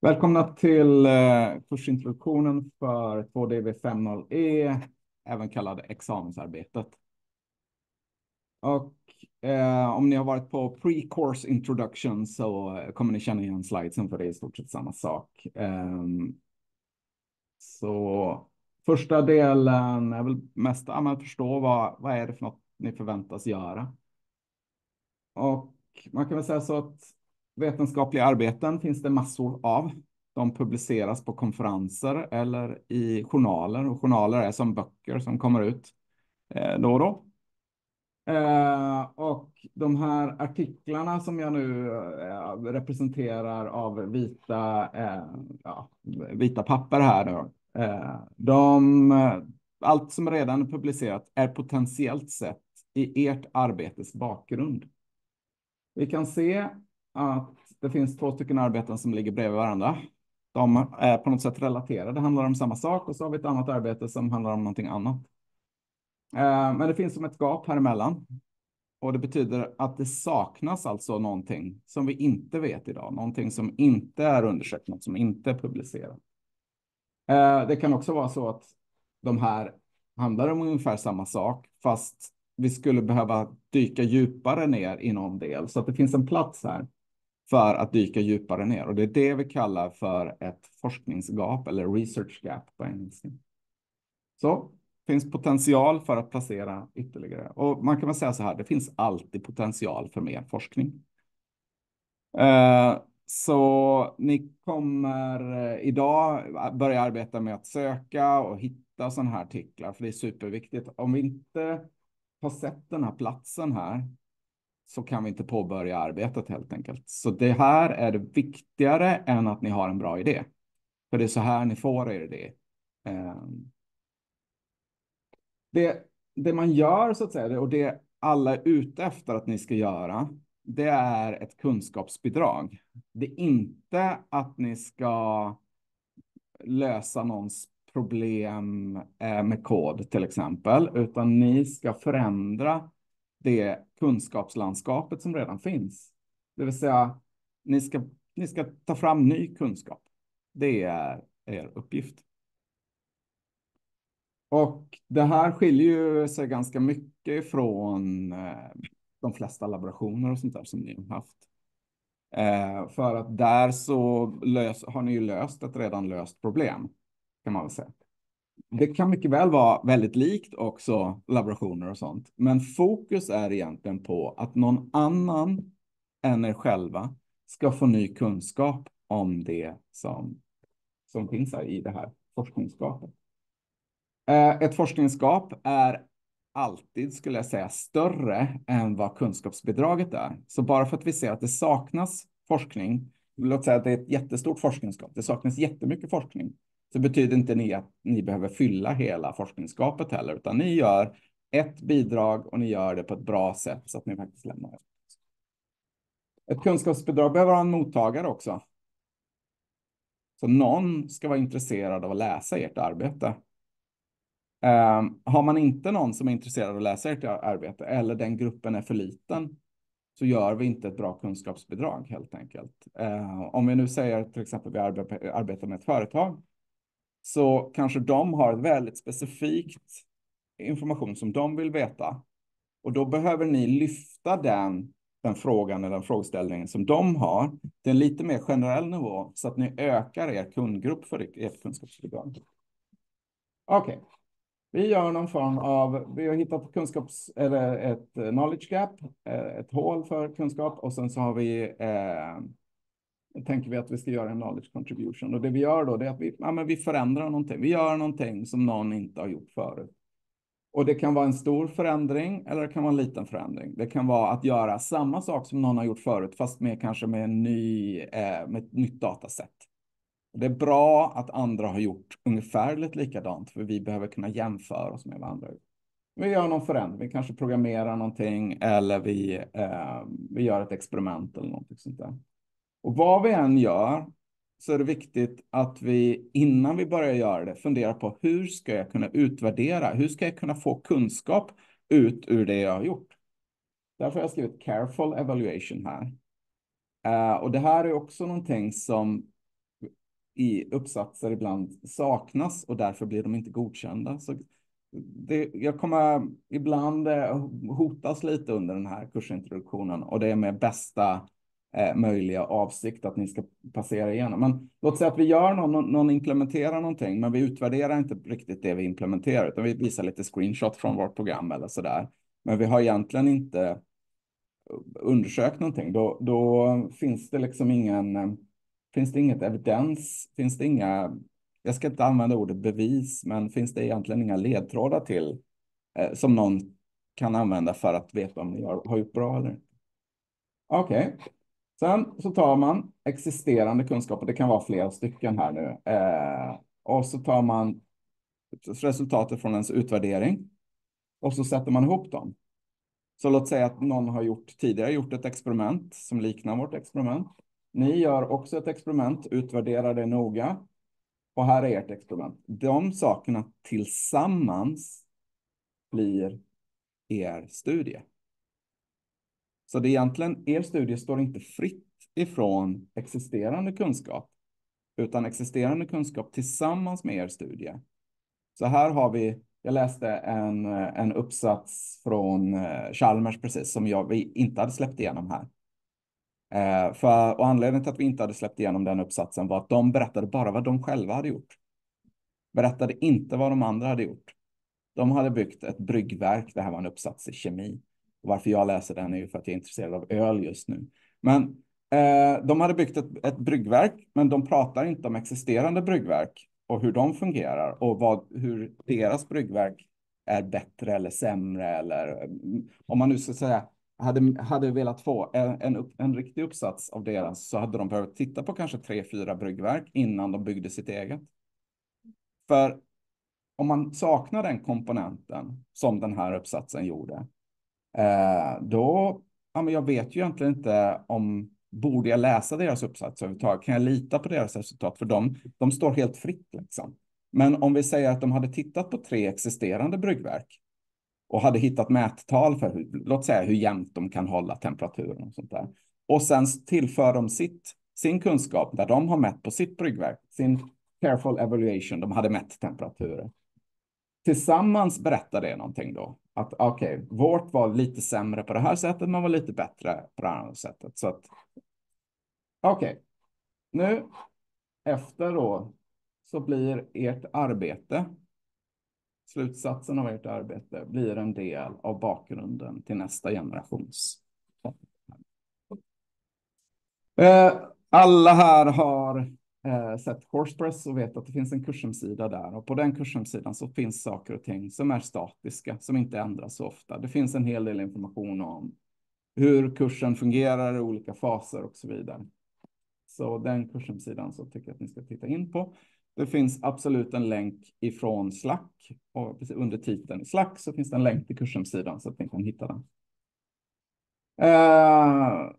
Välkomna till eh, kursintroduktionen för 2DV50E, även kallad examensarbetet. Och eh, om ni har varit på pre-course introduction så kommer ni känna igen slidesen för det är i stort sett samma sak. Eh, så första delen är väl mest att förstå vad, vad är det för något ni förväntas göra. Och man kan väl säga så att Vetenskapliga arbeten finns det massor av. De publiceras på konferenser eller i journaler. Och journaler är som böcker som kommer ut eh, då och då. Eh, och de här artiklarna som jag nu eh, representerar av vita, eh, ja, vita papper här. Då, eh, de, eh, allt som redan är publicerat är potentiellt sett i ert arbetes bakgrund. Vi kan se att det finns två stycken arbeten som ligger bredvid varandra. De är på något sätt relaterade, det handlar om samma sak och så har vi ett annat arbete som handlar om någonting annat. Eh, men det finns som ett gap här emellan. Och det betyder att det saknas alltså någonting som vi inte vet idag, någonting som inte är undersökt, något som inte är publicerat. Eh, det kan också vara så att de här handlar om ungefär samma sak, fast vi skulle behöva dyka djupare ner i någon del, så att det finns en plats här för att dyka djupare ner. Och det är det vi kallar för ett forskningsgap eller research gap på engelska. Så finns potential för att placera ytterligare. Och man kan väl säga så här, det finns alltid potential för mer forskning. Eh, så ni kommer eh, idag börja arbeta med att söka och hitta sådana här artiklar, för det är superviktigt. Om vi inte har sett den här platsen här så kan vi inte påbörja arbetet helt enkelt. Så det här är det viktigare än att ni har en bra idé. För det är så här ni får er idé. Ehm. Det, det man gör så att säga, och det alla är ute efter att ni ska göra, det är ett kunskapsbidrag. Det är inte att ni ska lösa någons problem eh, med kod till exempel, utan ni ska förändra det kunskapslandskapet som redan finns. Det vill säga, ni ska, ni ska ta fram ny kunskap. Det är er uppgift. Och det här skiljer ju sig ganska mycket från eh, de flesta laborationer och sånt där som ni har haft. Eh, för att där så lös, har ni ju löst ett redan löst problem, kan man väl säga. Det kan mycket väl vara väldigt likt också laborationer och sånt. Men fokus är egentligen på att någon annan än er själva ska få ny kunskap om det som, som finns här i det här forskningsskapet. Eh, ett forskningsskap är alltid, skulle jag säga, större än vad kunskapsbidraget är. Så bara för att vi ser att det saknas forskning, låt säga att det är ett jättestort forskningsskap, det saknas jättemycket forskning, så betyder inte ni att ni behöver fylla hela forskningsskapet heller, utan ni gör ett bidrag och ni gör det på ett bra sätt så att ni faktiskt lämnar det. Ett kunskapsbidrag behöver ha en mottagare också. Så någon ska vara intresserad av att läsa ert arbete. Um, har man inte någon som är intresserad av att läsa ert arbete eller den gruppen är för liten så gör vi inte ett bra kunskapsbidrag helt enkelt. Uh, om vi nu säger till exempel vi arbetar med ett företag så kanske de har väldigt specifikt information som de vill veta. Och då behöver ni lyfta den, den frågan eller den frågeställningen som de har till en lite mer generell nivå så att ni ökar er kundgrupp för ert kunskapsbidrag. Okej, okay. vi gör någon form av, vi har hittat kunskaps, eller ett knowledge gap, ett hål för kunskap och sen så har vi eh, tänker vi att vi ska göra en knowledge contribution. Och det vi gör då är att vi, ja, men vi förändrar någonting. Vi gör någonting som någon inte har gjort förut. Och det kan vara en stor förändring eller det kan vara en liten förändring. Det kan vara att göra samma sak som någon har gjort förut, fast med kanske med, en ny, eh, med ett nytt datasätt. Det är bra att andra har gjort ungefärligt likadant, för vi behöver kunna jämföra oss med varandra. Vi gör någon förändring, vi kanske programmerar någonting eller vi, eh, vi gör ett experiment eller någonting sånt där. Och vad vi än gör så är det viktigt att vi innan vi börjar göra det funderar på hur ska jag kunna utvärdera? Hur ska jag kunna få kunskap ut ur det jag har gjort? Därför har jag skrivit careful evaluation här. Uh, och det här är också någonting som i uppsatser ibland saknas och därför blir de inte godkända. Så det, jag kommer ibland eh, hotas lite under den här kursintroduktionen och det är med bästa eh, möjliga avsikt att ni ska passera igenom. Men låt säga att vi gör någon, någon implementerar någonting, men vi utvärderar inte riktigt det vi implementerar, utan vi visar lite screenshot från vårt program eller så där. Men vi har egentligen inte eh, undersökt någonting. Då, då finns det liksom ingen, eh, finns det inget evidens, finns det inga, jag ska inte använda ordet bevis, men finns det egentligen inga ledtrådar till eh, som någon kan använda för att veta om ni har, har gjort bra eller inte. Okej, okay. Sen så tar man existerande kunskaper, det kan vara flera stycken här nu, eh, och så tar man resultatet från ens utvärdering och så sätter man ihop dem. Så låt säga att någon har gjort tidigare gjort ett experiment som liknar vårt experiment. Ni gör också ett experiment, utvärderar det noga. Och här är ert experiment. De sakerna tillsammans blir er studie. Så det är egentligen, er studie står inte fritt ifrån existerande kunskap, utan existerande kunskap tillsammans med er studie. Så här har vi, jag läste en, en uppsats från eh, Chalmers precis, som jag, vi inte hade släppt igenom här. Eh, för, och anledningen till att vi inte hade släppt igenom den uppsatsen var att de berättade bara vad de själva hade gjort. Berättade inte vad de andra hade gjort. De hade byggt ett bryggverk, det här var en uppsats i kemi. Och varför jag läser den är ju för att jag är intresserad av öl just nu. Men eh, de hade byggt ett, ett bryggverk, men de pratar inte om existerande bryggverk och hur de fungerar och vad, hur deras bryggverk är bättre eller sämre eller mm, om man nu ska säga hade, hade velat få en, en, en riktig uppsats av deras så hade de behövt titta på kanske tre, fyra bryggverk innan de byggde sitt eget. För om man saknar den komponenten som den här uppsatsen gjorde, Eh, då, ja, men jag vet ju egentligen inte om, borde jag läsa deras uppsats överhuvudtaget? Kan jag lita på deras resultat? För de, de står helt fritt liksom. Men om vi säger att de hade tittat på tre existerande bryggverk och hade hittat mättal för hur, låt säga hur jämnt de kan hålla temperaturen och sånt där. Och sen tillför de sitt, sin kunskap där de har mätt på sitt bryggverk, sin careful evaluation, de hade mätt temperaturer. Tillsammans berättar det någonting då att okej, okay, vårt var lite sämre på det här sättet, men var lite bättre på det här sättet. Så att okej, okay. nu efter då så blir ert arbete, slutsatsen av ert arbete blir en del av bakgrunden till nästa generations. Eh, alla här har eh, sett Horsepress och vet att det finns en kurshemsida där och på den kurshemsidan så finns saker och ting som är statiska, som inte ändras så ofta. Det finns en hel del information om hur kursen fungerar i olika faser och så vidare. Så den kurshemsidan så tycker jag att ni ska titta in på. Det finns absolut en länk ifrån Slack och under titeln Slack så finns det en länk till kurshemsidan så att ni kan hitta den. Eh,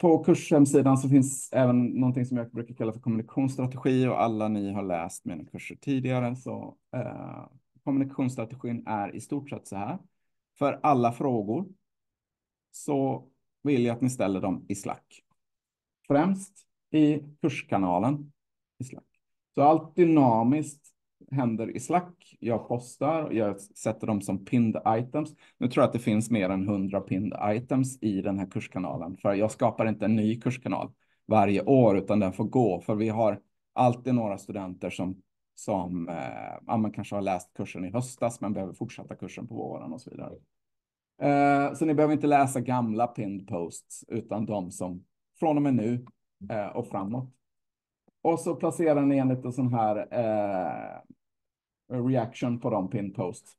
på kurshemsidan så finns även någonting som jag brukar kalla för kommunikationsstrategi och alla ni har läst mina kurser tidigare så eh, kommunikationsstrategin är i stort sett så här. För alla frågor så vill jag att ni ställer dem i Slack. Främst i kurskanalen i Slack. Så allt dynamiskt händer i Slack. Jag postar, jag sätter dem som pinned items. Nu tror jag att det finns mer än 100 pinned items i den här kurskanalen, för jag skapar inte en ny kurskanal varje år, utan den får gå, för vi har alltid några studenter som som eh, ja, man kanske har läst kursen i höstas, men behöver fortsätta kursen på våren och så vidare. Eh, så ni behöver inte läsa gamla pinned posts, utan de som från och med nu eh, och framåt. Och så placerar ni en liten sån här eh, reaction på de pin posts.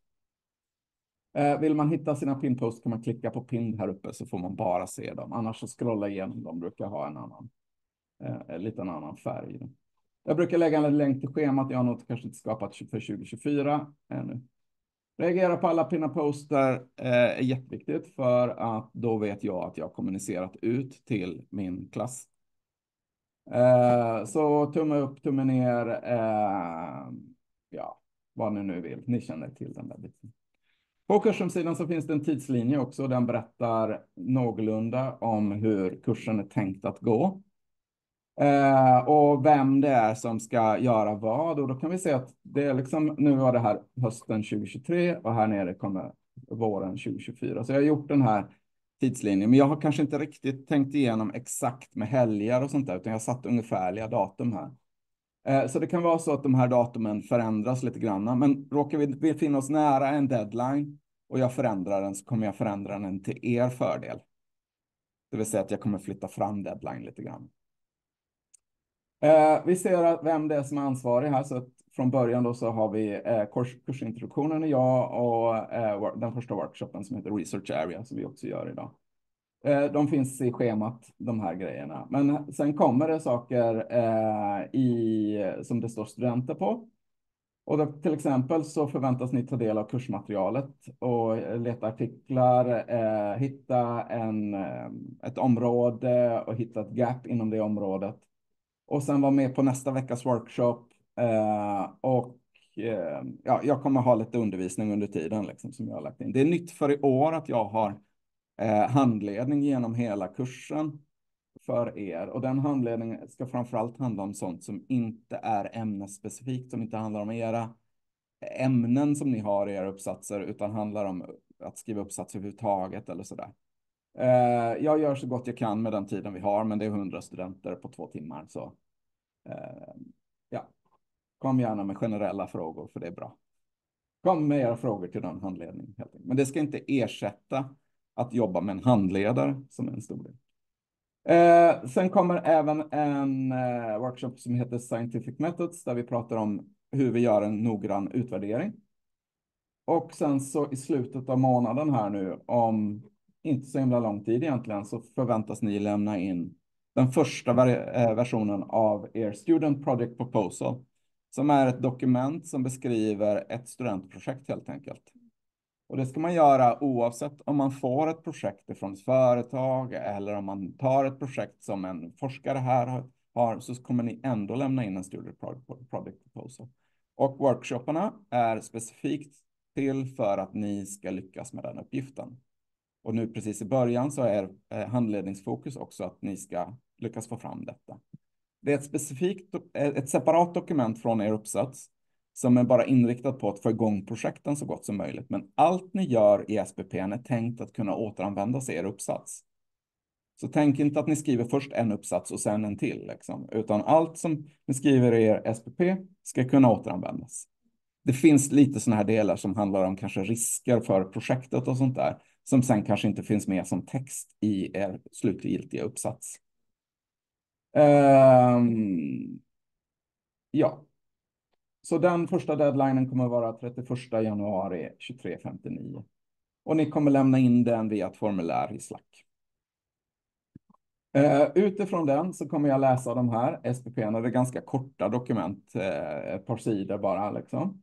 Eh, vill man hitta sina pin posts kan man klicka på pin här uppe så får man bara se dem. Annars så scrolla igenom dem brukar ha en annan, eh, lite annan färg. Jag brukar lägga en länk till schemat. Jag har nog kanske inte skapat för 2024 ännu. Reagera på alla pinna poster eh, är jätteviktigt för att då vet jag att jag har kommunicerat ut till min klass. Eh, så tumme upp, tumme ner. Eh, ja, vad ni nu vill. Ni känner till den där biten. På kursomsidan så finns det en tidslinje också. Den berättar någorlunda om hur kursen är tänkt att gå. Eh, och vem det är som ska göra vad. Och då kan vi se att det är liksom, nu var det här hösten 2023 och här nere kommer våren 2024. Så jag har gjort den här tidslinjen, men jag har kanske inte riktigt tänkt igenom exakt med helger och sånt där, utan jag har satt ungefärliga datum här. Eh, så det kan vara så att de här datumen förändras lite grann, men råkar vi befinna oss nära en deadline och jag förändrar den så kommer jag förändra den till er fördel. Det vill säga att jag kommer flytta fram deadline lite grann. Eh, vi ser vem det är som är ansvarig här, så att från början då så har vi eh, kurs, kursintroduktionen, jag och den första workshopen som heter Research Area som vi också gör idag. Eh, de finns i schemat, de här grejerna. Men sen kommer det saker eh, i, som det står studenter på. Och då, till exempel så förväntas ni ta del av kursmaterialet och leta artiklar, eh, hitta en, eh, ett område och hitta ett gap inom det området. Och sen vara med på nästa veckas workshop. Eh, och eh, ja, jag kommer ha lite undervisning under tiden liksom, som jag har lagt in. Det är nytt för i år att jag har eh, handledning genom hela kursen för er. Och den handledningen ska framför allt handla om sånt som inte är ämnesspecifikt, som inte handlar om era ämnen som ni har i era uppsatser, utan handlar om att skriva uppsatser överhuvudtaget eller sådär. Eh, jag gör så gott jag kan med den tiden vi har, men det är hundra studenter på två timmar, så eh, ja, kom gärna med generella frågor, för det är bra. Kom med era frågor till den handledningen. Men det ska inte ersätta att jobba med en handledare som är en stor del. Eh, sen kommer även en eh, workshop som heter Scientific Methods där vi pratar om hur vi gör en noggrann utvärdering. Och sen så i slutet av månaden här nu, om inte så himla lång tid egentligen, så förväntas ni lämna in den första ver eh, versionen av er Student Project Proposal, som är ett dokument som beskriver ett studentprojekt helt enkelt. Och det ska man göra oavsett om man får ett projekt från ett företag eller om man tar ett projekt som en forskare här har, så kommer ni ändå lämna in en studie project proposal. Och workshopparna är specifikt till för att ni ska lyckas med den uppgiften. Och nu precis i början så är handledningsfokus också att ni ska lyckas få fram detta. Det är ett specifikt, ett separat dokument från er uppsats som är bara inriktat på att få igång projekten så gott som möjligt. Men allt ni gör i SPP är tänkt att kunna återanvändas i er uppsats. Så tänk inte att ni skriver först en uppsats och sen en till, liksom. utan allt som ni skriver i er SPP ska kunna återanvändas. Det finns lite sådana här delar som handlar om kanske risker för projektet och sånt där, som sen kanske inte finns med som text i er slutgiltiga uppsats. Um, ja, så den första deadlinen kommer att vara 31 januari 23.59. Och ni kommer lämna in den via ett formulär i Slack. Uh, utifrån den så kommer jag läsa de här SPP, det är ganska korta dokument, uh, ett par sidor bara liksom.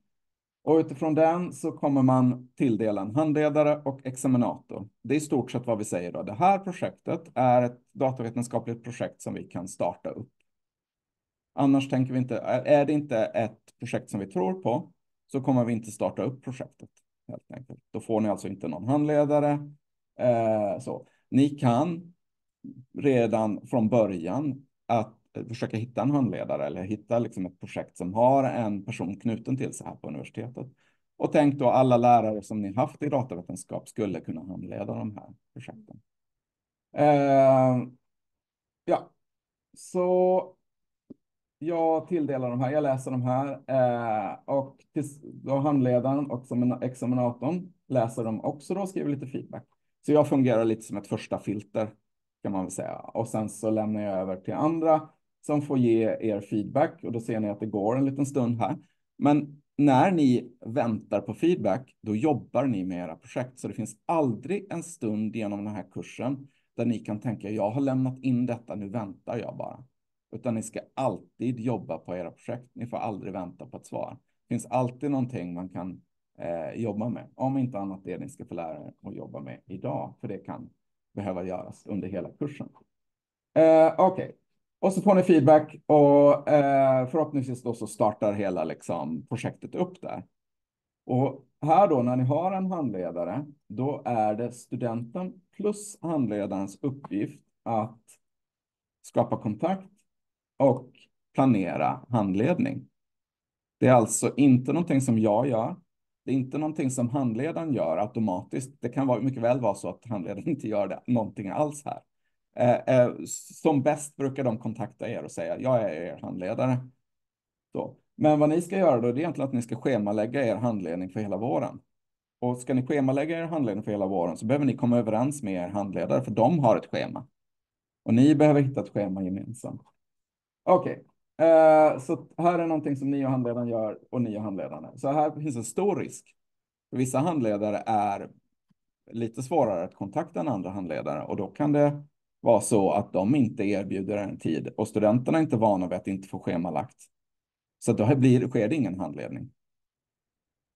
Och utifrån den så kommer man tilldela en handledare och examinator. Det är i stort sett vad vi säger då. Det här projektet är ett datavetenskapligt projekt som vi kan starta upp. Annars tänker vi inte, är det inte ett projekt som vi tror på så kommer vi inte starta upp projektet. Helt enkelt. Då får ni alltså inte någon handledare. Eh, så. Ni kan redan från början att eh, försöka hitta en handledare eller hitta liksom ett projekt som har en person knuten till sig här på universitetet. Och tänk då alla lärare som ni haft i datavetenskap skulle kunna handleda de här projekten. Eh, ja, så jag tilldelar de här, jag läser de här eh, och då handledaren och examinatorn läser de också då och skriver lite feedback. Så jag fungerar lite som ett första filter kan man väl säga. Och sen så lämnar jag över till andra som får ge er feedback och då ser ni att det går en liten stund här. Men när ni väntar på feedback, då jobbar ni med era projekt. Så det finns aldrig en stund genom den här kursen där ni kan tänka, jag har lämnat in detta, nu väntar jag bara. Utan ni ska alltid jobba på era projekt. Ni får aldrig vänta på ett svar. Det finns alltid någonting man kan eh, jobba med. Om inte annat det ni ska få lära er att jobba med idag. För det kan behöva göras under hela kursen. Eh, Okej, okay. och så får ni feedback och eh, förhoppningsvis då så startar hela liksom, projektet upp där. Och här då, när ni har en handledare, då är det studenten plus handledarens uppgift att skapa kontakt och planera handledning. Det är alltså inte någonting som jag gör. Det är inte någonting som handledaren gör automatiskt. Det kan mycket väl vara så att handledaren inte gör det, någonting alls här. Eh, eh, som bäst brukar de kontakta er och säga jag är er handledare. Så. Men vad ni ska göra då, det är egentligen att ni ska schemalägga er handledning för hela våren. Och ska ni schemalägga er handledning för hela våren så behöver ni komma överens med er handledare, för de har ett schema. Och ni behöver hitta ett schema gemensamt. Okej, okay. uh, så här är någonting som ni och handledaren gör och ni och. Så här finns en stor risk. Vissa handledare är lite svårare att kontakta än andra handledare och då kan det vara så att de inte erbjuder en tid och studenterna är inte vana vid att inte få schemalagt. Så då blir, sker det ingen handledning.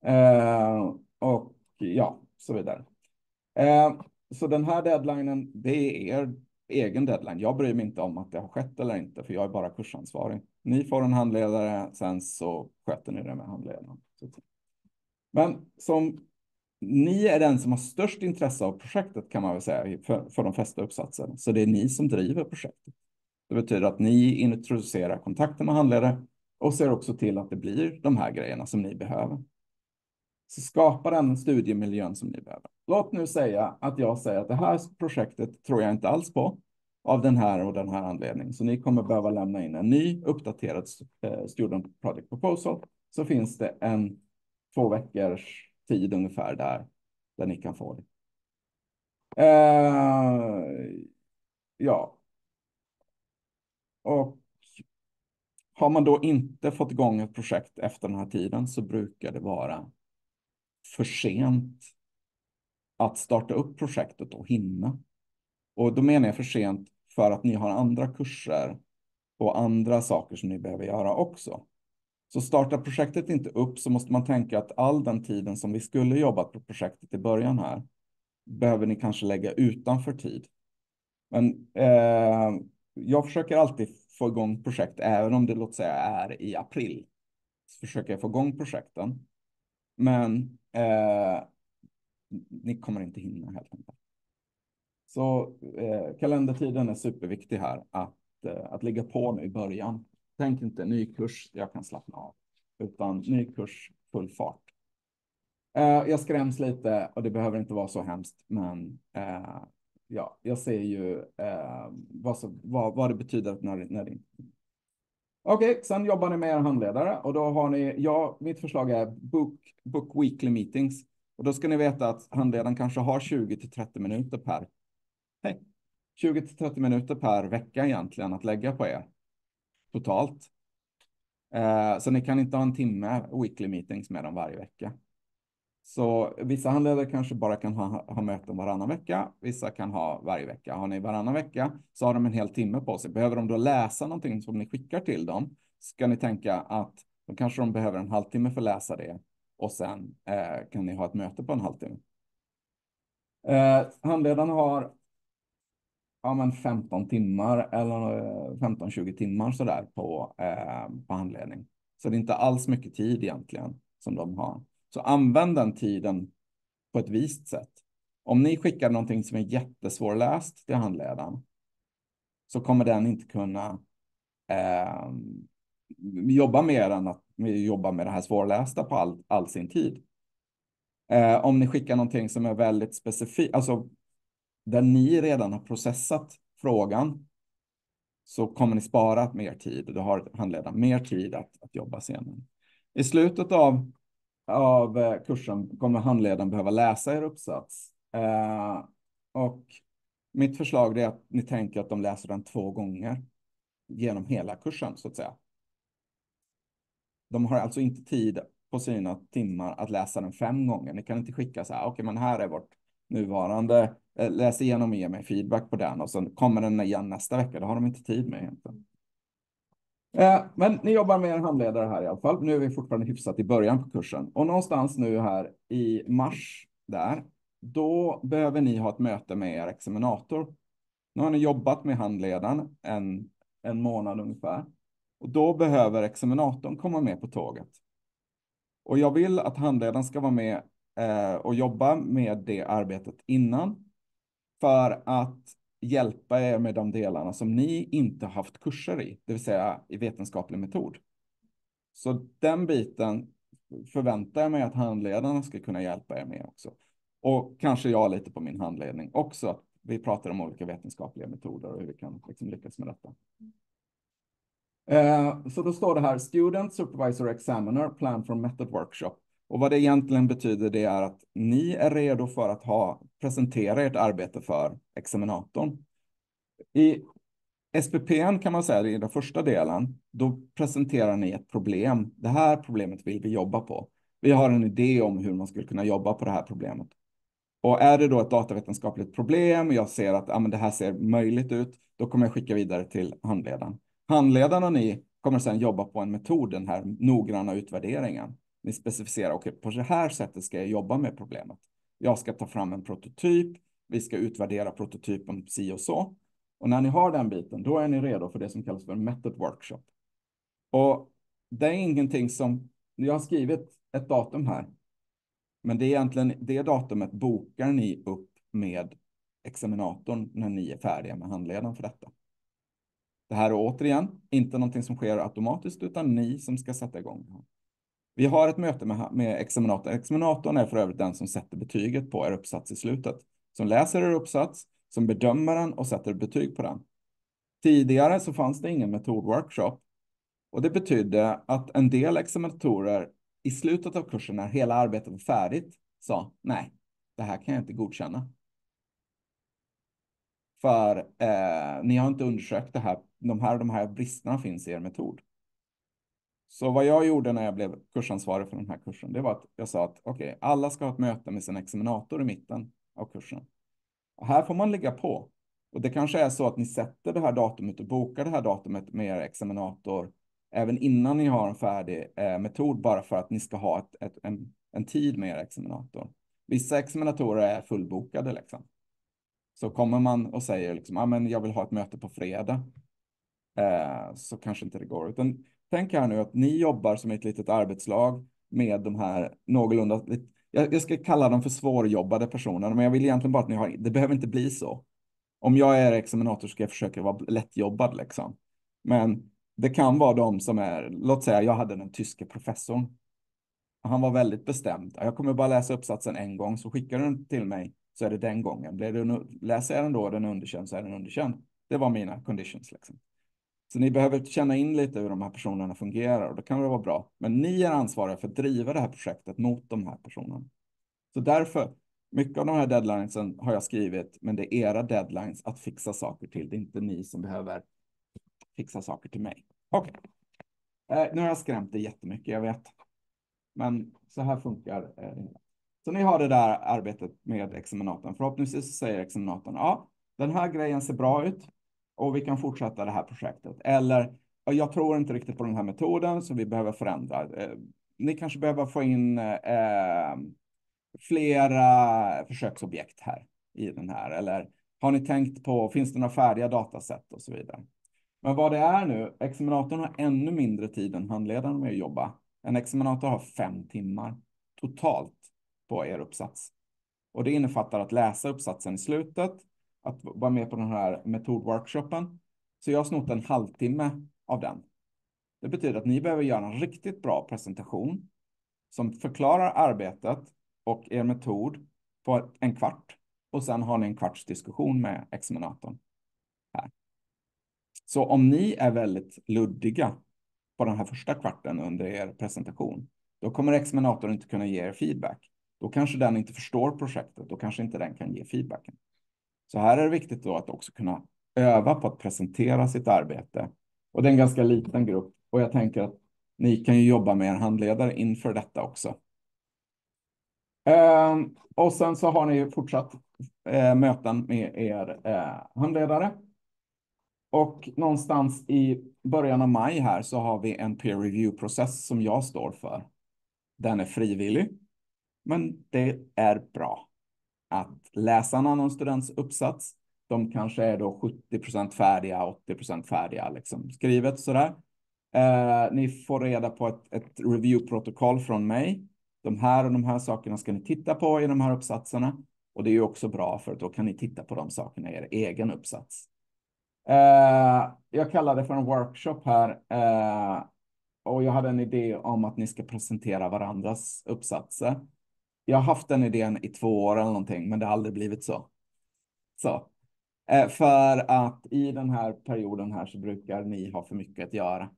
Uh, och ja, så vidare. Uh, så den här deadlinen, det är er egen deadline. Jag bryr mig inte om att det har skett eller inte, för jag är bara kursansvarig. Ni får en handledare, sen så sköter ni det med handledaren. Men som ni är den som har störst intresse av projektet kan man väl säga för, för de flesta uppsatser. Så det är ni som driver projektet. Det betyder att ni introducerar kontakter med handledare och ser också till att det blir de här grejerna som ni behöver. Så skapa den studiemiljön som ni behöver. Låt nu säga att jag säger att det här projektet tror jag inte alls på av den här och den här anledningen. Så ni kommer behöva lämna in en ny uppdaterad eh, Student Project Proposal. Så finns det en två veckors tid ungefär där, där ni kan få det. Uh, ja. Och har man då inte fått igång ett projekt efter den här tiden så brukar det vara för sent att starta upp projektet och hinna. Och då menar jag för sent för att ni har andra kurser och andra saker som ni behöver göra också. Så startar projektet inte upp så måste man tänka att all den tiden som vi skulle jobbat på projektet i början här behöver ni kanske lägga utanför tid. Men eh, jag försöker alltid få igång projekt, även om det låt säga är i april. Så försöker jag få igång projekten. Men eh, ni kommer inte hinna helt enkelt. Så eh, kalendertiden är superviktig här att, eh, att ligga på nu i början. Tänk inte ny kurs, jag kan slappna av, utan ny kurs, full fart. Eh, jag skräms lite och det behöver inte vara så hemskt, men eh, ja, jag ser ju eh, vad, så, vad, vad det betyder när, när det Okej, okay, sen jobbar ni med er handledare och då har ni, ja, mitt förslag är book, book weekly meetings. Och då ska ni veta att handledaren kanske har 20 till 30 minuter per, hej, 20 till 30 minuter per vecka egentligen att lägga på er totalt. Eh, så ni kan inte ha en timme weekly meetings med dem varje vecka. Så vissa handledare kanske bara kan ha, ha möten varannan vecka. Vissa kan ha varje vecka. Har ni varannan vecka så har de en hel timme på sig. Behöver de då läsa någonting som ni skickar till dem ska ni tänka att då kanske de behöver en halvtimme för att läsa det och sen eh, kan ni ha ett möte på en halvtimme. Eh, handledarna har ja, men 15 timmar eller eh, 15-20 timmar sådär på, eh, på handledning. Så det är inte alls mycket tid egentligen som de har. Så använd den tiden på ett vist sätt. Om ni skickar någonting som är jättesvårläst till handledaren så kommer den inte kunna eh, jobba mer än att jobba med det här svårlästa på all, all sin tid. Eh, om ni skickar någonting som är väldigt specifikt, alltså där ni redan har processat frågan så kommer ni spara mer tid och då har handledaren mer tid att, att jobba senare. I slutet av av eh, kursen kommer handledaren behöva läsa er uppsats. Eh, och mitt förslag är att ni tänker att de läser den två gånger genom hela kursen så att säga. De har alltså inte tid på sina timmar att läsa den fem gånger. Ni kan inte skicka så här, okej, okay, men här är vårt nuvarande, eh, läs igenom och ge mig feedback på den och sen kommer den igen nästa vecka. Det har de inte tid med egentligen. Eh, men ni jobbar med en handledare här i alla fall. Nu är vi fortfarande hyfsat i början på kursen och någonstans nu här i mars där, då behöver ni ha ett möte med er examinator. Nu har ni jobbat med handledaren en, en månad ungefär och då behöver examinatorn komma med på tåget. Och jag vill att handledaren ska vara med eh, och jobba med det arbetet innan för att hjälpa er med de delarna som ni inte haft kurser i, det vill säga i vetenskaplig metod. Så den biten förväntar jag mig att handledarna ska kunna hjälpa er med också. Och kanske jag lite på min handledning också. Vi pratar om olika vetenskapliga metoder och hur vi kan liksom lyckas med detta. Eh, så då står det här Student, Supervisor, Examiner, Plan for Method Workshop. Och vad det egentligen betyder det är att ni är redo för att ha, presentera ert arbete för examinatorn. I SPP kan man säga i den första delen, då presenterar ni ett problem. Det här problemet vill vi jobba på. Vi har en idé om hur man skulle kunna jobba på det här problemet. Och är det då ett datavetenskapligt problem och jag ser att ja, men det här ser möjligt ut, då kommer jag skicka vidare till handledaren. Handledaren och ni kommer sedan jobba på en metod, den här noggranna utvärderingen. Ni specificerar, okej, okay, på det här sättet ska jag jobba med problemet. Jag ska ta fram en prototyp, vi ska utvärdera prototypen si och så. Och när ni har den biten, då är ni redo för det som kallas för method workshop. Och det är ingenting som, jag har skrivit ett datum här, men det är egentligen det datumet bokar ni upp med examinatorn när ni är färdiga med handledaren för detta. Det här är återigen inte någonting som sker automatiskt, utan ni som ska sätta igång. Vi har ett möte med, med examinatorn. Examinatorn är för övrigt den som sätter betyget på er uppsats i slutet. Som läser er uppsats, som bedömer den och sätter betyg på den. Tidigare så fanns det ingen metodworkshop. Och det betydde att en del examinatorer i slutet av kursen när hela arbetet var färdigt sa nej, det här kan jag inte godkänna. För eh, ni har inte undersökt det här. De här, de här bristerna finns i er metod. Så vad jag gjorde när jag blev kursansvarig för den här kursen, det var att jag sa att okej, okay, alla ska ha ett möte med sin examinator i mitten av kursen. Och här får man ligga på. Och det kanske är så att ni sätter det här datumet och bokar det här datumet med er examinator även innan ni har en färdig eh, metod, bara för att ni ska ha ett, ett, en, en tid med er examinator. Vissa examinatorer är fullbokade liksom. Så kommer man och säger liksom, ah, men jag vill ha ett möte på fredag, eh, så kanske inte det går. Utan tänk här nu att ni jobbar som ett litet arbetslag med de här någorlunda, jag, ska kalla dem för svårjobbade personer, men jag vill egentligen bara att ni har, det behöver inte bli så. Om jag är examinator ska jag försöka vara lättjobbad liksom. Men det kan vara de som är, låt säga jag hade den tyske professorn. Han var väldigt bestämd. Jag kommer bara läsa uppsatsen en gång, så skickar du den till mig så är det den gången. Blir det, läser jag den då den är underkänd så är den underkänd. Det var mina conditions. Liksom. Så ni behöver känna in lite hur de här personerna fungerar och då kan det vara bra. Men ni är ansvariga för att driva det här projektet mot de här personerna. Så därför, mycket av de här deadlinesen har jag skrivit, men det är era deadlines att fixa saker till. Det är inte ni som behöver fixa saker till mig. Okej. Okay. Eh, nu har jag skrämt dig jättemycket, jag vet. Men så här funkar eh, det. Så ni har det där arbetet med examinatorn. Förhoppningsvis säger examinatorn, ja, den här grejen ser bra ut och vi kan fortsätta det här projektet. Eller, jag tror inte riktigt på den här metoden så vi behöver förändra. Eh, ni kanske behöver få in eh, flera försöksobjekt här i den här. Eller har ni tänkt på, finns det några färdiga datasätt och så vidare. Men vad det är nu, examinatorn har ännu mindre tid än handledaren med att jobba. En examinator har fem timmar totalt på er uppsats. Och det innefattar att läsa uppsatsen i slutet, att vara med på den här metodworkshopen. Så jag har snott en halvtimme av den. Det betyder att ni behöver göra en riktigt bra presentation som förklarar arbetet och er metod på en kvart. Och sen har ni en kvarts diskussion med examinatorn. Här. Så om ni är väldigt luddiga på den här första kvarten under er presentation, då kommer examinatorn inte kunna ge er feedback. Då kanske den inte förstår projektet, då kanske inte den kan ge feedbacken. Så här är det viktigt då att också kunna öva på att presentera sitt arbete. Och det är en ganska liten grupp och jag tänker att ni kan ju jobba med er handledare inför detta också. Ehm, och sen så har ni fortsatt eh, möten med er eh, handledare. Och någonstans i början av maj här så har vi en peer review-process som jag står för. Den är frivillig, men det är bra att läsa en annan students uppsats. De kanske är då 70% färdiga, 80% färdiga, liksom skrivet sådär. Eh, ni får reda på ett, ett review-protokoll från mig de här och de här sakerna ska ni titta på i de här uppsatserna. Och det är ju också bra för att då kan ni titta på de sakerna i er egen uppsats. Eh, jag kallar det för en workshop här. Eh, och jag hade en idé om att ni ska presentera varandras uppsatser. Jag har haft den idén i två år eller någonting, men det har aldrig blivit så. Så. Eh, för att i den här perioden här så brukar ni ha för mycket att göra.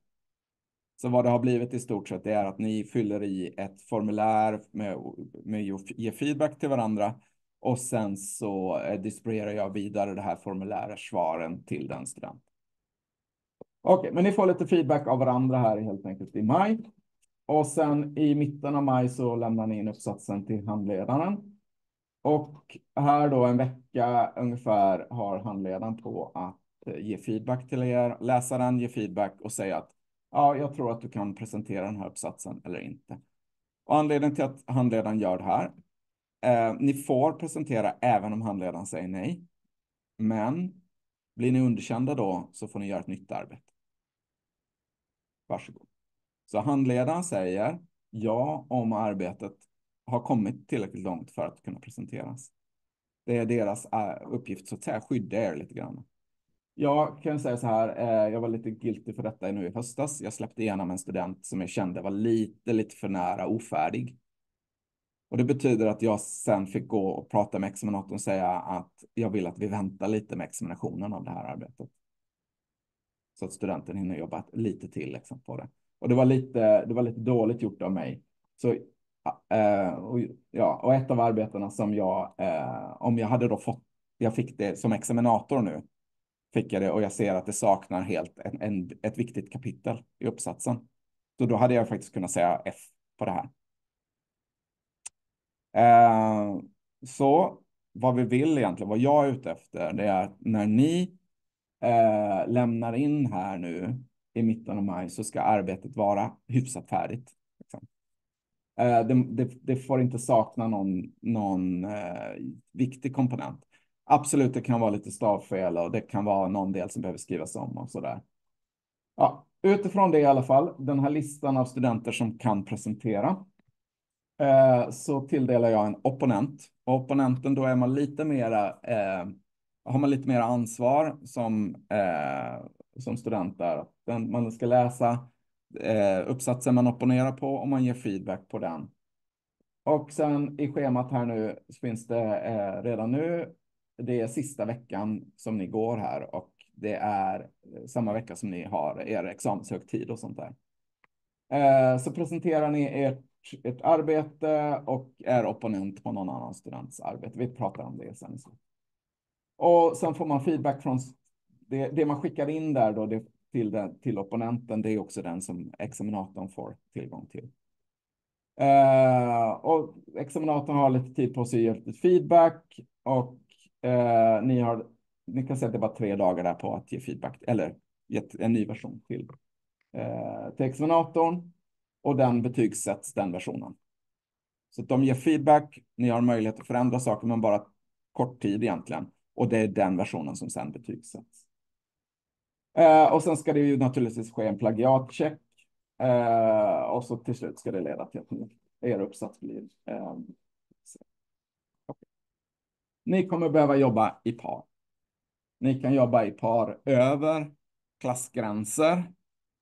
Så vad det har blivit i stort sett är att ni fyller i ett formulär med, med att ge feedback till varandra och sen så eh, distribuerar jag vidare det här formuläret, svaren till den studenten. Okej, okay, men ni får lite feedback av varandra här helt enkelt i maj. Och sen i mitten av maj så lämnar ni in uppsatsen till handledaren. Och här då en vecka ungefär har handledaren på att eh, ge feedback till er, läsaren ge feedback och säga att ja, jag tror att du kan presentera den här uppsatsen eller inte. Och anledningen till att handledaren gör det här. Eh, ni får presentera även om handledaren säger nej. Men blir ni underkända då så får ni göra ett nytt arbete. Varsågod. Så handledaren säger ja om arbetet har kommit tillräckligt långt för att kunna presenteras. Det är deras eh, uppgift så att säga, skydda er lite grann. Jag kan säga så här, eh, jag var lite guilty för detta nu i höstas. Jag släppte igenom en student som jag kände var lite, lite för nära ofärdig. Och det betyder att jag sen fick gå och prata med examinatorn och säga att jag vill att vi väntar lite med examinationen av det här arbetet. Så att studenten hinner jobba lite till liksom, på det. Och det var lite, det var lite dåligt gjort av mig. Så, eh, och, ja, och ett av arbetena som jag, eh, om jag hade då fått, jag fick det som examinator nu, fick jag det och jag ser att det saknar helt en, en, ett viktigt kapitel i uppsatsen. Så då hade jag faktiskt kunnat säga F på det här. Eh, så vad vi vill egentligen, vad jag är ute efter, det är att när ni eh, lämnar in här nu i mitten av maj så ska arbetet vara hyfsat färdigt. Liksom. Eh, det, det, det, får inte sakna någon, någon eh, viktig komponent. Absolut, det kan vara lite stavfel och det kan vara någon del som behöver skrivas om och så där. Ja, utifrån det i alla fall, den här listan av studenter som kan presentera, eh, så tilldelar jag en opponent. Och opponenten, då är man lite mera, eh, har man lite mer ansvar som, eh, som student där. Den, man ska läsa eh, uppsatsen man opponerar på och man ger feedback på den. Och sen i schemat här nu så finns det eh, redan nu det är sista veckan som ni går här och det är eh, samma vecka som ni har er examenshögtid och sånt där. Eh, så presenterar ni ert, ert arbete och är opponent på någon annan students arbete. Vi pratar om det sen. Och sen får man feedback från det, det man skickar in där då det, till, den, till opponenten. Det är också den som examinatorn får tillgång till. Eh, och examinatorn har lite tid på sig att ge lite feedback och Eh, ni, har, ni kan säga att det är bara tre dagar där på att ge feedback eller ge en ny version till, eh, till examinatorn och den betygsätts den versionen. Så att de ger feedback, ni har möjlighet att förändra saker men bara kort tid egentligen. Och det är den versionen som sedan betygsätts. Eh, och sen ska det ju naturligtvis ske en plagiatcheck. Eh, och så till slut ska det leda till att er uppsats blir eh, ni kommer behöva jobba i par. Ni kan jobba i par över klassgränser,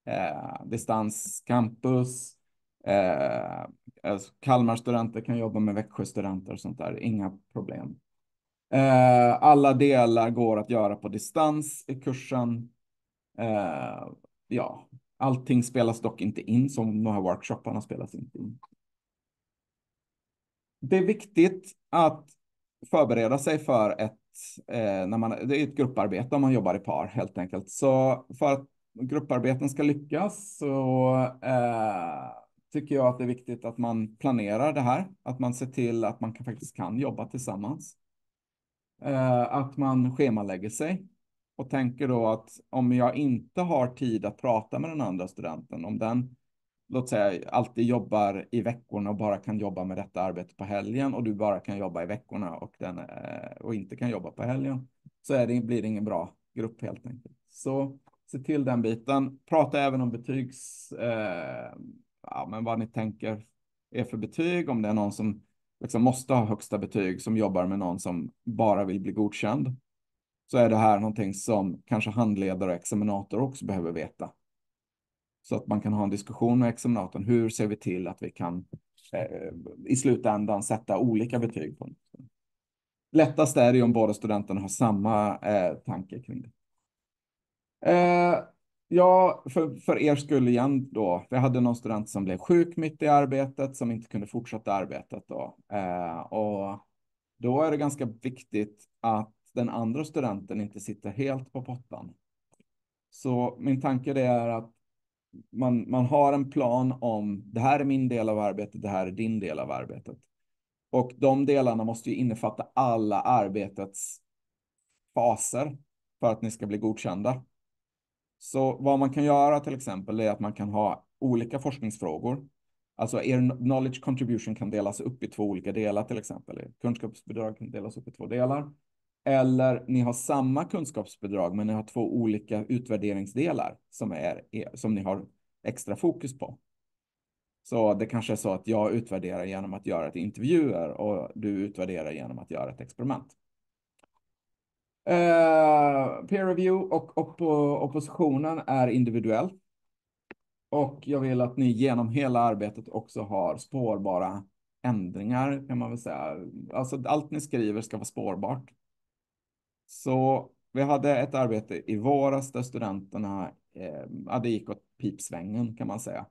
eh, distanscampus, eh, alltså Kalmar-studenter kan jobba med Växjö-studenter och sånt där, inga problem. Eh, alla delar går att göra på distans i kursen. Eh, ja, allting spelas dock inte in som de här workshopparna spelas inte in. Det är viktigt att förbereda sig för ett, eh, när man, det är ett grupparbete om man jobbar i par helt enkelt. Så för att grupparbeten ska lyckas så eh, tycker jag att det är viktigt att man planerar det här, att man ser till att man kan, faktiskt kan jobba tillsammans. Eh, att man schemalägger sig och tänker då att om jag inte har tid att prata med den andra studenten, om den låt säga, alltid jobbar i veckorna och bara kan jobba med detta arbete på helgen och du bara kan jobba i veckorna och, den, eh, och inte kan jobba på helgen så är det, blir det ingen bra grupp helt enkelt. Så se till den biten. Prata även om betygs, eh, ja, men vad ni tänker är för betyg, om det är någon som liksom måste ha högsta betyg som jobbar med någon som bara vill bli godkänd, så är det här någonting som kanske handledare och examinator också behöver veta. Så att man kan ha en diskussion med examinatorn. Hur ser vi till att vi kan eh, i slutändan sätta olika betyg på Lättast är det ju om båda studenterna har samma eh, tanke kring det. Eh, ja, för, för er skull igen då. Vi hade någon student som blev sjuk mitt i arbetet som inte kunde fortsätta arbetet då. Eh, och då är det ganska viktigt att den andra studenten inte sitter helt på pottan. Så min tanke det är att man, man har en plan om det här är min del av arbetet, det här är din del av arbetet. Och de delarna måste ju innefatta alla arbetets faser för att ni ska bli godkända. Så vad man kan göra till exempel är att man kan ha olika forskningsfrågor. Alltså er knowledge contribution kan delas upp i två olika delar till exempel. Kunskapsbidrag kan delas upp i två delar. Eller ni har samma kunskapsbidrag men ni har två olika utvärderingsdelar som, är, som ni har extra fokus på. Så det kanske är så att jag utvärderar genom att göra ett intervjuer och du utvärderar genom att göra ett experiment. Uh, peer review och op oppositionen är individuell. Och jag vill att ni genom hela arbetet också har spårbara ändringar kan man väl säga. Alltså allt ni skriver ska vara spårbart. Så vi hade ett arbete i våras där studenterna, eh, ja, det gick åt pipsvängen kan man säga.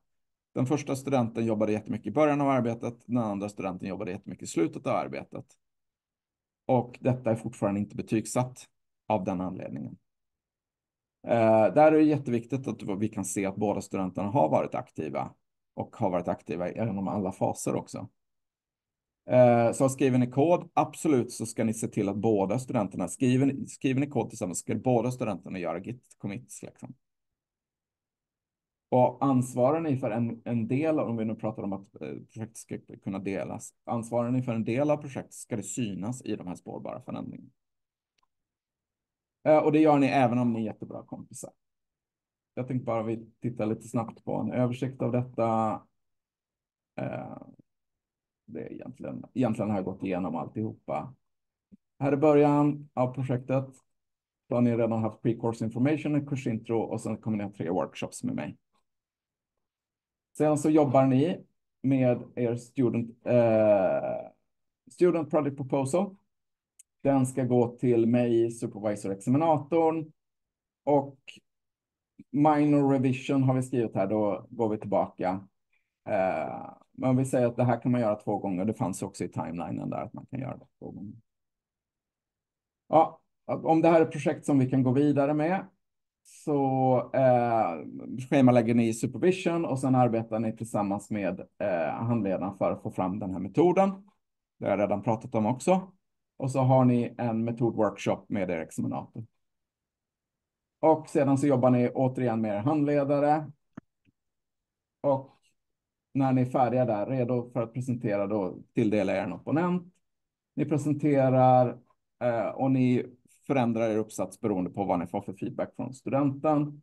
Den första studenten jobbade jättemycket i början av arbetet. Den andra studenten jobbade jättemycket i slutet av arbetet. Och detta är fortfarande inte betygsatt av den anledningen. Eh, där är det jätteviktigt att vi kan se att båda studenterna har varit aktiva och har varit aktiva genom alla faser också. Eh, så skriver ni kod, absolut så ska ni se till att båda studenterna skriver, skriver ni kod tillsammans, ska båda studenterna göra git commits. Liksom. Och ansvarar ni för en, en del, om vi nu pratar om att eh, projekt ska kunna delas, ansvarar ni för en del av projektet ska det synas i de här spårbara förändringarna. Eh, och det gör ni även om ni är jättebra kompisar. Jag tänkte bara vi tittar lite snabbt på en översikt av detta. Eh, det är egentligen, egentligen har jag gått igenom alltihopa. Här är början av projektet. Då har ni redan haft pre-course information, en kursintro och sen kommer ni ha tre workshops med mig. Sen så jobbar ni med er student, eh, student project proposal. Den ska gå till mig, supervisor examinatorn. Och minor revision har vi skrivit här, då går vi tillbaka. Eh, men vi säger att det här kan man göra två gånger. Det fanns också i timelinen där att man kan göra det två gånger. Ja, om det här är projekt som vi kan gå vidare med så eh, schemalägger ni supervision och sen arbetar ni tillsammans med eh, handledaren för att få fram den här metoden. Det har jag redan pratat om också. Och så har ni en metodworkshop med er examinator. Och sedan så jobbar ni återigen med er handledare. Och när ni är färdiga där, redo för att presentera, då tilldelar er en opponent. Ni presenterar eh, och ni förändrar er uppsats beroende på vad ni får för feedback från studenten.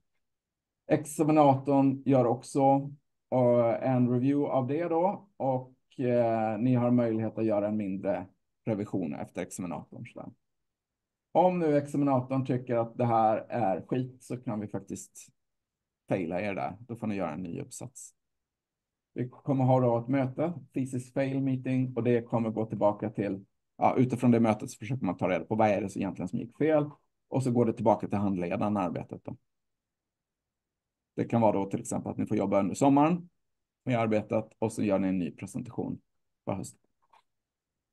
Examinatorn gör också eh, en review av det då och eh, ni har möjlighet att göra en mindre revision efter examinatorn. Om nu examinatorn tycker att det här är skit så kan vi faktiskt faila er där. Då får ni göra en ny uppsats. Vi kommer ha då ett möte, thesis fail meeting, och det kommer gå tillbaka till ja, utifrån det mötet så försöker man ta reda på vad är det som egentligen som gick fel och så går det tillbaka till handledaren arbetet. Då. Det kan vara då till exempel att ni får jobba under sommaren med arbetet och så gör ni en ny presentation på hösten.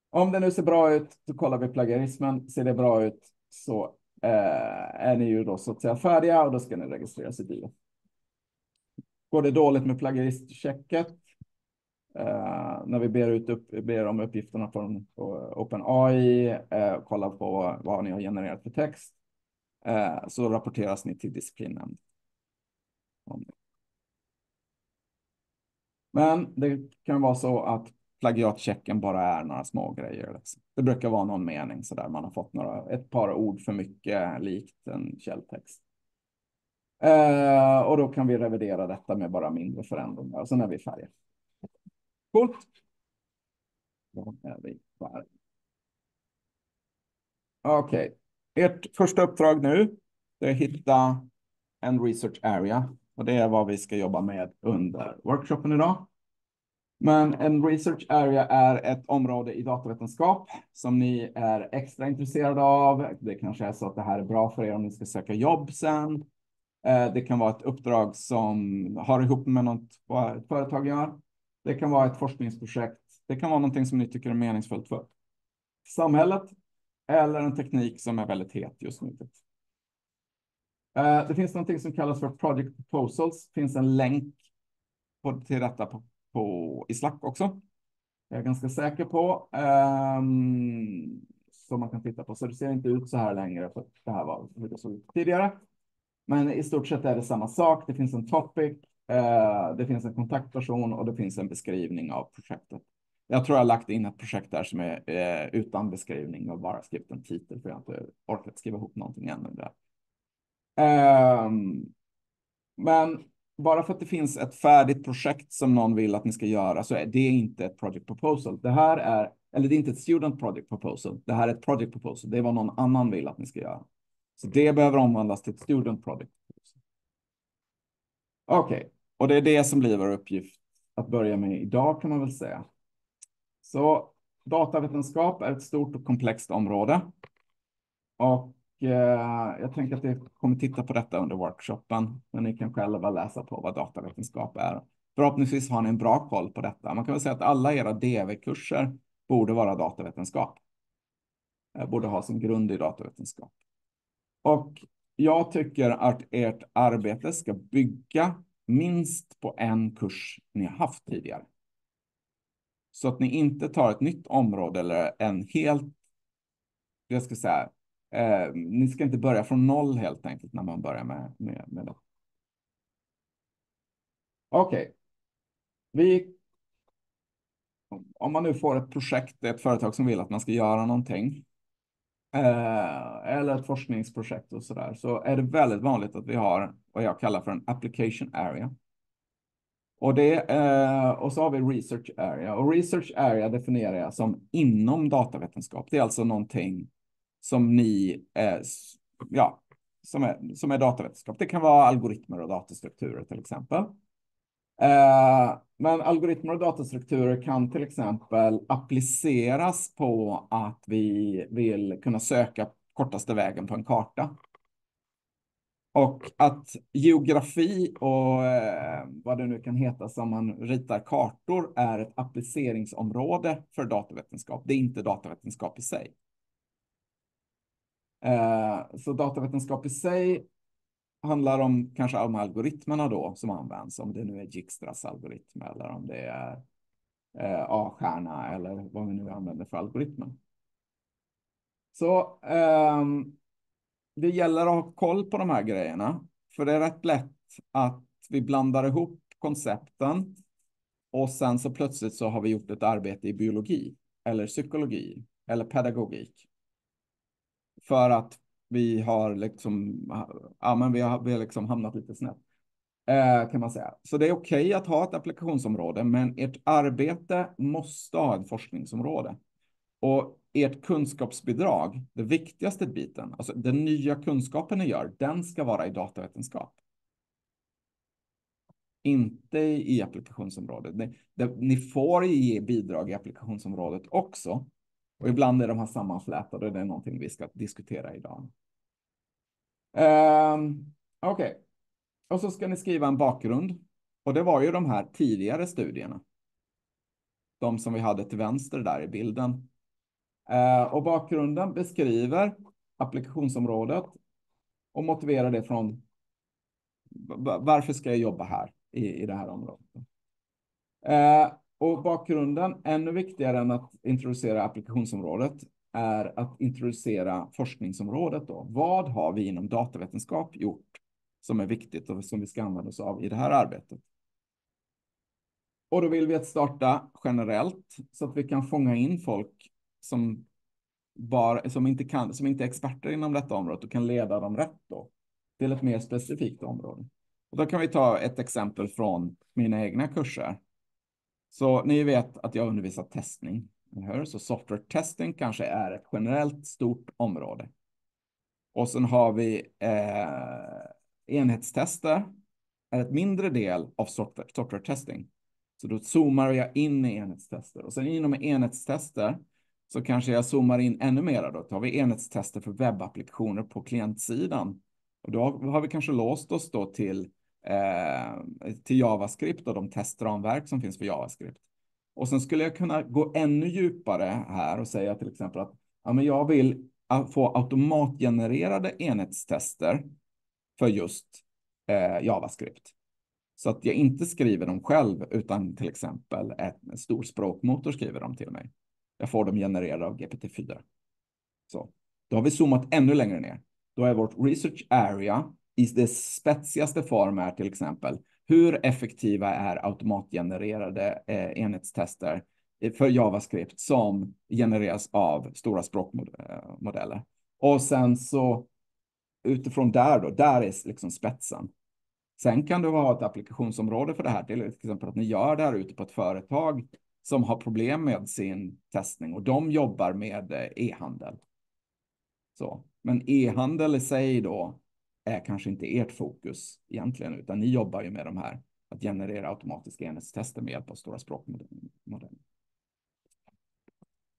Om det nu ser bra ut så kollar vi plagiarismen. Ser det bra ut så eh, är ni ju då så att säga färdiga och då ska ni registreras i bilen. Går det dåligt med plagiaristchecket eh, när vi ber, ut upp, ber om uppgifterna från OpenAI, eh, kollar på vad ni har genererat för text, eh, så rapporteras ni till disciplinnämnd. Men det kan vara så att plagiatchecken bara är några små grejer. Liksom. Det brukar vara någon mening så där man har fått några, ett par ord för mycket likt en källtext. Eh, och då kan vi revidera detta med bara mindre förändringar och sen är vi färdiga. Coolt. Då är vi färdiga. Okej, okay. ert första uppdrag nu är att hitta en research area och det är vad vi ska jobba med under workshopen idag. Men en research area är ett område i datavetenskap som ni är extra intresserade av. Det kanske är så att det här är bra för er om ni ska söka jobb sen. Eh, det kan vara ett uppdrag som har ihop med något vad ett företag gör. Det kan vara ett forskningsprojekt. Det kan vara någonting som ni tycker är meningsfullt för samhället eller en teknik som är väldigt het just nu. Eh, det finns någonting som kallas för project proposals. Det finns en länk på, till detta på, på, i Slack också. Jag är ganska säker på. Ehm, um, som man kan titta på. Så det ser inte ut så här längre. För det här var hur det såg ut tidigare. Men i stort sett är det samma sak. Det finns en topic. eh, det finns en kontaktperson och det finns en beskrivning av projektet. Jag tror jag har lagt in ett projekt där som är eh, utan beskrivning och bara skrivit en titel för jag har inte orkat skriva ihop någonting ännu där. Eh, men bara för att det finns ett färdigt projekt som någon vill att ni ska göra så är det inte ett project proposal. Det här är, eller det är inte ett student project proposal. Det här är ett project proposal. Det är vad någon annan vill att ni ska göra. Så det behöver omvandlas till ett student product. Okej, okay. och det är det som blir vår uppgift att börja med idag kan man väl säga. Så datavetenskap är ett stort och komplext område. Och eh, jag tänker att jag kommer titta på detta under workshopen. Men ni kan själva läsa på vad datavetenskap är. Förhoppningsvis har ni en bra koll på detta. Man kan väl säga att alla era DV-kurser borde vara datavetenskap. Eh, borde ha sin grund i datavetenskap. Och jag tycker att ert arbete ska bygga minst på en kurs ni har haft tidigare. Så att ni inte tar ett nytt område eller en helt, jag ska säga, eh, ni ska inte börja från noll helt enkelt när man börjar med, med, med det. Okej. Okay. Vi, om man nu får ett projekt, ett företag som vill att man ska göra någonting, Eh, eller ett forskningsprojekt och så där, så är det väldigt vanligt att vi har vad jag kallar för en application area. Och, det, eh, och så har vi research area. Och research area definierar jag som inom datavetenskap. Det är alltså någonting som ni, eh, ja, som är, som är datavetenskap. Det kan vara algoritmer och datastrukturer till exempel. Eh, men algoritmer och datastrukturer kan till exempel appliceras på att vi vill kunna söka kortaste vägen på en karta. Och att geografi och eh, vad det nu kan heta som man ritar kartor är ett appliceringsområde för datavetenskap. Det är inte datavetenskap i sig. Eh, så datavetenskap i sig handlar om kanske om algoritmerna då som används, om det nu är Dijkstras algoritm eller om det är eh, A-stjärna eller vad vi nu använder för algoritmer. Så eh, det gäller att ha koll på de här grejerna. För det är rätt lätt att vi blandar ihop koncepten och sen så plötsligt så har vi gjort ett arbete i biologi eller psykologi eller pedagogik. För att vi har liksom, ja, men vi har, vi har liksom hamnat lite snett. Eh, kan man säga. Så det är okej okay att ha ett applikationsområde, men ert arbete måste ha ett forskningsområde. Och ert kunskapsbidrag, den viktigaste biten, alltså den nya kunskapen ni gör, den ska vara i datavetenskap. Inte i applikationsområdet. Ni, det, ni får ge bidrag i applikationsområdet också. Och ibland är de här sammanflätade. Det är någonting vi ska diskutera idag. Um, Okej. Okay. Och så ska ni skriva en bakgrund. Och det var ju de här tidigare studierna. De som vi hade till vänster där i bilden. Uh, och bakgrunden beskriver applikationsområdet och motiverar det från varför ska jag jobba här i, i det här området. Uh, och bakgrunden, ännu viktigare än att introducera applikationsområdet, är att introducera forskningsområdet. Då. Vad har vi inom datavetenskap gjort som är viktigt och som vi ska använda oss av i det här arbetet? Och då vill vi att starta generellt så att vi kan fånga in folk som, bara, som, inte kan, som inte är experter inom detta område och kan leda dem rätt då, till ett mer specifikt område. Och då kan vi ta ett exempel från mina egna kurser så ni vet att jag undervisar testning. Så software testing kanske är ett generellt stort område. Och sen har vi eh, enhetstester, är ett mindre del av software, software testing. Så då zoomar jag in i enhetstester och sen inom enhetstester så kanske jag zoomar in ännu mer. Då tar vi enhetstester för webbapplikationer på klientsidan. Och då har vi kanske låst oss då till, eh, till JavaScript och de testramverk som finns för JavaScript. Och sen skulle jag kunna gå ännu djupare här och säga till exempel att ja, men jag vill få automatgenererade enhetstester för just eh, JavaScript. Så att jag inte skriver dem själv, utan till exempel en stor språkmotor skriver dem till mig. Jag får dem genererade av GPT-4. Så då har vi zoomat ännu längre ner. Då är vårt research area i dess spetsigaste form är till exempel hur effektiva är automatgenererade eh, enhetstester för JavaScript som genereras av stora språkmodeller. Och sen så utifrån där då, där är liksom spetsen. Sen kan du ha ett applikationsområde för det här, till exempel att ni gör det här ute på ett företag som har problem med sin testning och de jobbar med eh, e-handel. Så, men e-handel i sig då är kanske inte ert fokus egentligen, utan ni jobbar ju med de här att generera automatiska enhetstester med hjälp av stora språkmodeller.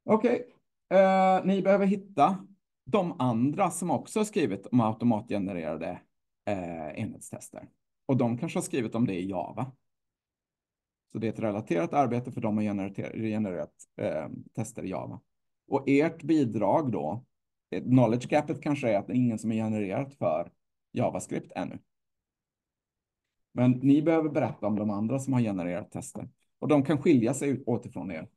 Okej, okay. eh, ni behöver hitta de andra som också har skrivit om automatgenererade eh, enhetstester. Och de kanske har skrivit om det i Java. Så det är ett relaterat arbete för dem att generera, genererat eh, tester i Java. Och ert bidrag då, eh, knowledge gapet kanske är att det är ingen som är genererat för JavaScript ännu. Men ni behöver berätta om de andra som har genererat tester. Och de kan skilja sig återifrån er.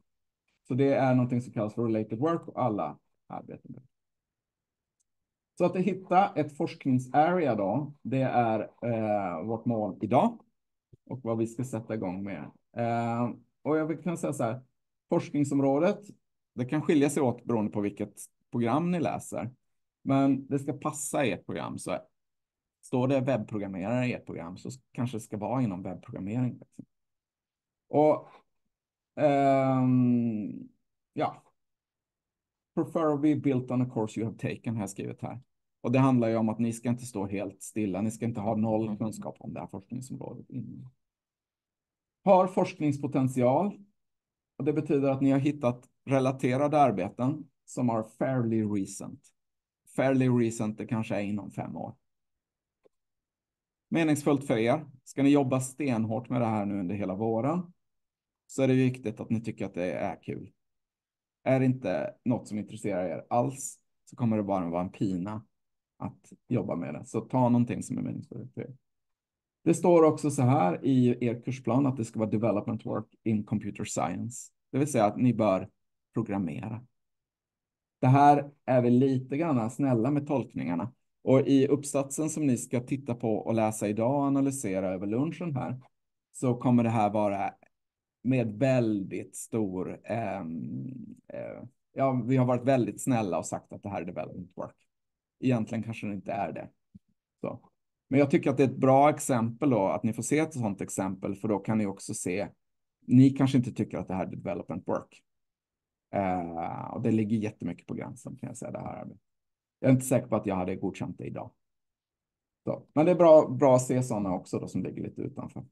Så det är någonting som kallas för related work och alla arbetar med. Så att hitta ett forskningsarea då, det är eh, vårt mål idag och vad vi ska sätta igång med. Eh, och jag kan säga så här, forskningsområdet, det kan skilja sig åt beroende på vilket program ni läser, men det ska passa ert program. Så står det webbprogrammerare i ett program så kanske det ska vara inom webbprogrammering. Liksom. Och um, ja, preferably built on a course you have taken har jag skrivit här. Och det handlar ju om att ni ska inte stå helt stilla. Ni ska inte ha noll mm. kunskap om det här forskningsområdet. Innan. Har forskningspotential. Och det betyder att ni har hittat relaterade arbeten som har fairly recent. Fairly recent, det kanske är inom fem år. Meningsfullt för er. Ska ni jobba stenhårt med det här nu under hela våren så är det viktigt att ni tycker att det är kul. Är det inte något som intresserar er alls så kommer det bara vara en pina att jobba med det. Så ta någonting som är meningsfullt för er. Det står också så här i er kursplan att det ska vara development work in computer science. Det vill säga att ni bör programmera. Det här är väl lite grann snälla med tolkningarna. Och i uppsatsen som ni ska titta på och läsa idag och analysera över lunchen här så kommer det här vara med väldigt stor... Eh, eh, ja, vi har varit väldigt snälla och sagt att det här är development work. Egentligen kanske det inte är det. Så. Men jag tycker att det är ett bra exempel då, att ni får se ett sådant exempel, för då kan ni också se. Ni kanske inte tycker att det här är development work. Eh, och det ligger jättemycket på gränsen kan jag säga det här. Jag är inte säker på att jag hade godkänt det idag. Så. Men det är bra, bra att se sådana också då som ligger lite utanför.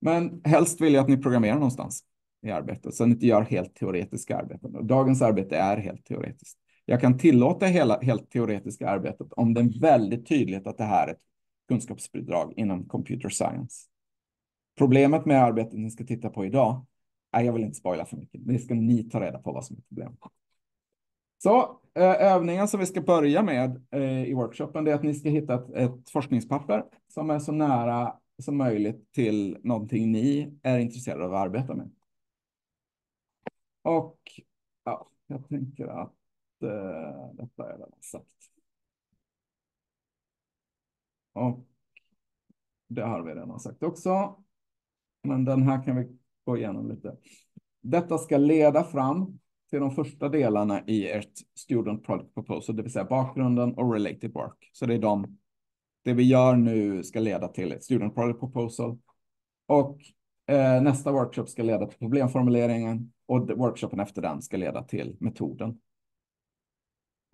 Men helst vill jag att ni programmerar någonstans i arbetet så att ni inte gör helt teoretiska arbeten. Dagens arbete är helt teoretiskt. Jag kan tillåta hela helt teoretiska arbetet om det är väldigt tydligt att det här är ett kunskapsbidrag inom computer science. Problemet med arbetet ni ska titta på idag, är jag vill inte spoila för mycket, det ska ni ta reda på vad som är problemet. Så eh, övningen som vi ska börja med eh, i workshopen är att ni ska hitta ett, ett forskningspapper som är så nära som möjligt till någonting ni är intresserade av att arbeta med. Och ja, jag tänker att eh, detta är redan sagt. Och det har vi redan sagt också. Men den här kan vi gå igenom lite. Detta ska leda fram till de första delarna i ert Student Product Proposal, det vill säga bakgrunden och related work. Så det är de, det vi gör nu ska leda till ett Student Product Proposal. Och Eh, nästa workshop ska leda till problemformuleringen och workshopen efter den ska leda till metoden.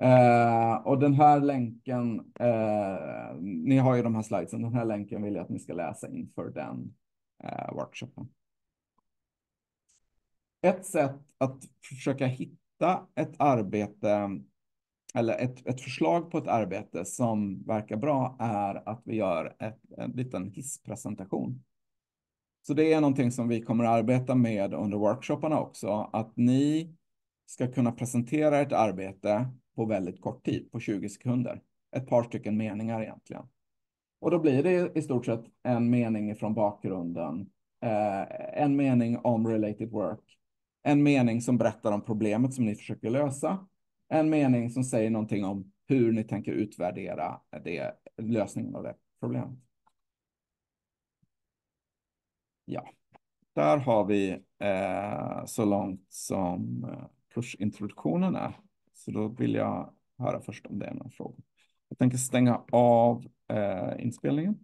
Eh, och den här länken, eh, ni har ju de här slidesen, den här länken vill jag att ni ska läsa inför den eh, workshopen. Ett sätt att försöka hitta ett arbete eller ett, ett förslag på ett arbete som verkar bra är att vi gör ett, en liten hisspresentation. Så det är någonting som vi kommer att arbeta med under workshopparna också, att ni ska kunna presentera ett arbete på väldigt kort tid, på 20 sekunder. Ett par stycken meningar egentligen. Och då blir det i stort sett en mening från bakgrunden, eh, en mening om related work, en mening som berättar om problemet som ni försöker lösa, en mening som säger någonting om hur ni tänker utvärdera det, lösningen av det problemet. Ja, där har vi eh, så långt som eh, kursintroduktionen är. Så då vill jag höra först om det är någon fråga. Jag tänker stänga av eh, inspelningen.